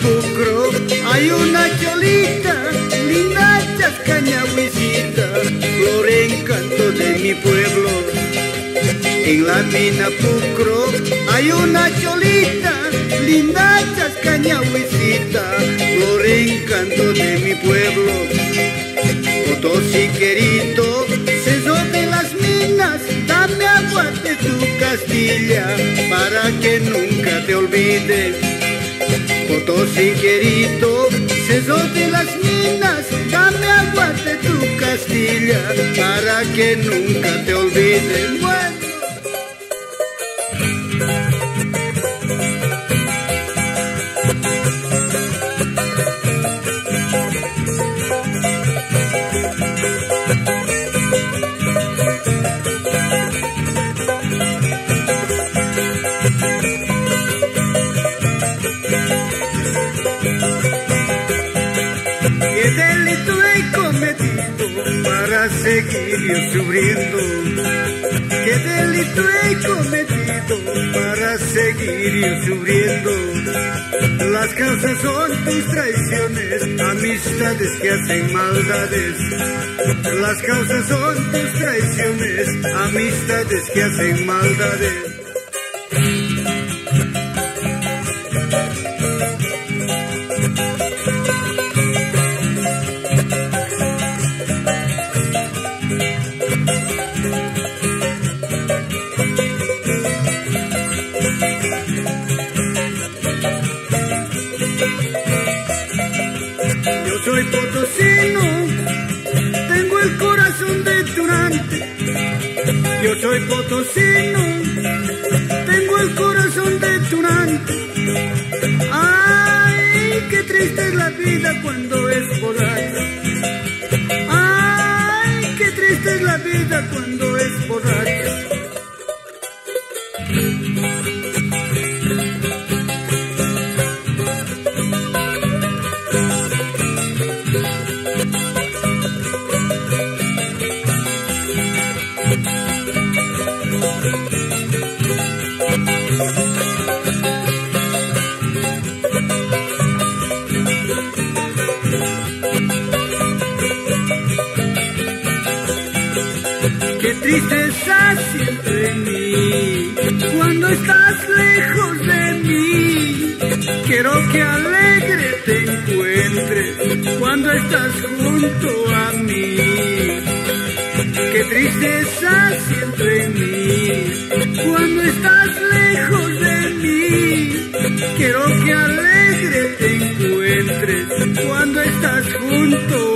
Pucro hay una cholita, En la mina Pucro hay una cholita, linda chascañahuisita, flor encanto de mi pueblo. Potosí querido, ceso de las minas, dame agua de tu Castilla, para que nunca te olvides Potosí querido, ceso de las minas, dame agua de tu Castilla para que nunca te seguir sufriendo. Qué delito he cometido para seguir sufriendo. Las causas son tus traiciones, amistades que hacen maldades. Las causas son tus traiciones, amistades que hacen maldades. Soy potosino, tengo el corazón de tunante. Ay, qué triste es la vida cuando es borracha. Ay, qué triste es la vida cuando siempre en mí cuando estás lejos de mí. Quiero que alegre te encuentres cuando estás junto a mí. Qué tristeza siempre en mí cuando estás lejos de mí. Quiero que alegre te encuentres cuando estás junto a mí.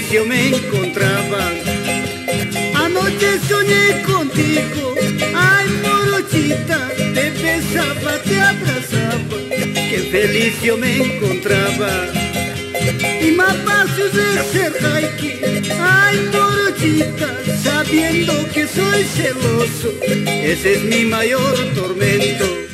Yo me encontraba. Anoche soñé contigo, ay morochita, te besaba, te abrazaba, que feliz yo me encontraba. Y más fácil de ser ay morochita, sabiendo que soy celoso, ese es mi mayor tormento.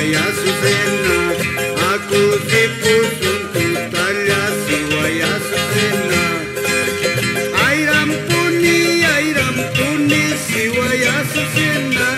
voia Susana, acum se puso într-un talia, si voia Susana. Ai rampuni, ai rampuni, si voia Susana,